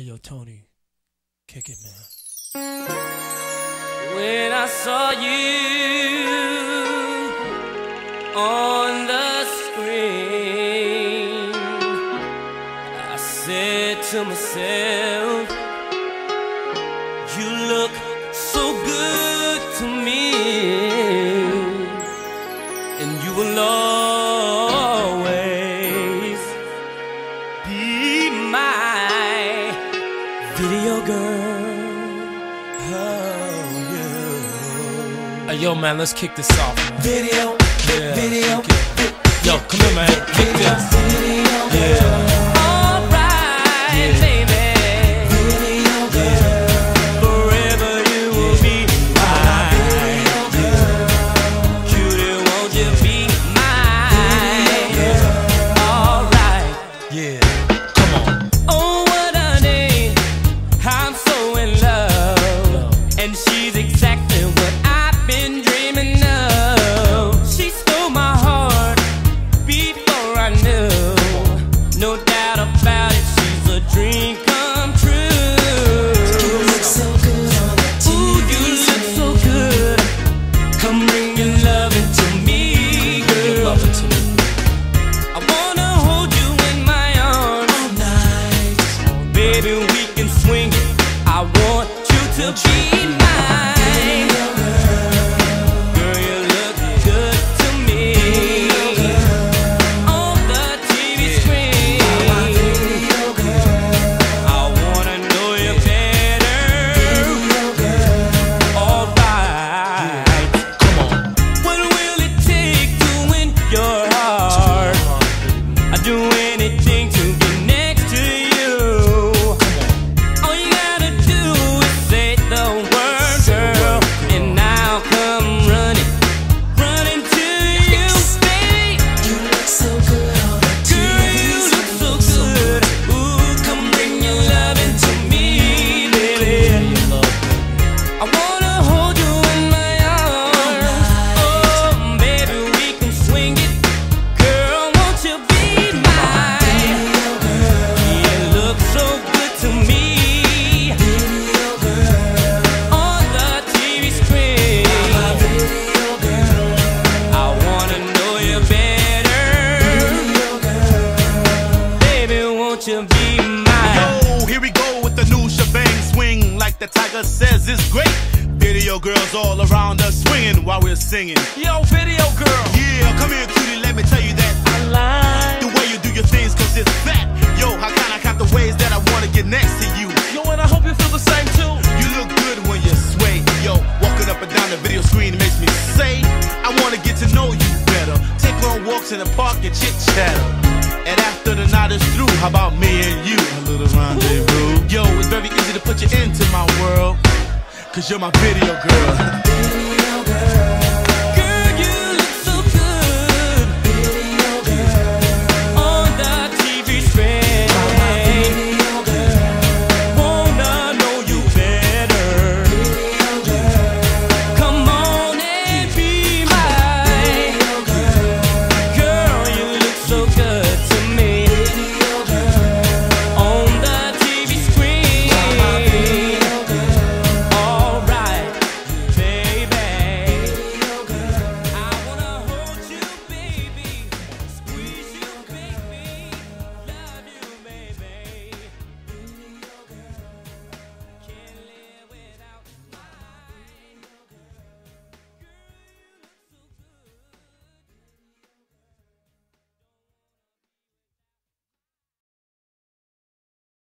Hey, yo, Tony, kick it, man. When I saw you on the screen, I said to myself, You look so good to me, and you always yo, man, let's kick this off, man. Video, Yeah, video. Yo, come here, man. Kick this. Yeah. Alright, Yeah. baby. Forever you Baby, the tiger says, it's great. Video girls all around us swinging while we're singing. Yo, video girl. Yeah, come here, cutie, let me tell you that. I like The way you do your things, cause it's fat. Yo, I kinda got the ways that I wanna get next to you. Yo, and I hope you feel the same too. You look good when you sway. Yo, walking up and down the video screen makes me say, I wanna get to know you better. Take long walks in the park and chit chatter. Night is through, how about me and you? A little rendezvous. Yo, it's very easy to put you into my world. Cause you're my video girl. Video girl.